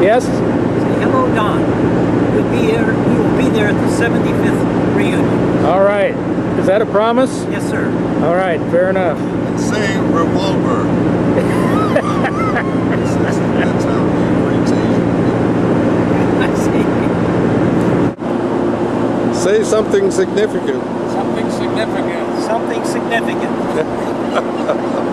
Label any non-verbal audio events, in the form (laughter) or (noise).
Yes? Say, hello, Don. We'll be here. We will be there at the 75th reunion. All right. Is that a promise? Yes, sir. All right, fair enough. And say revolver. that's, that's how I see. Say something significant. Something significant. Something significant. (laughs)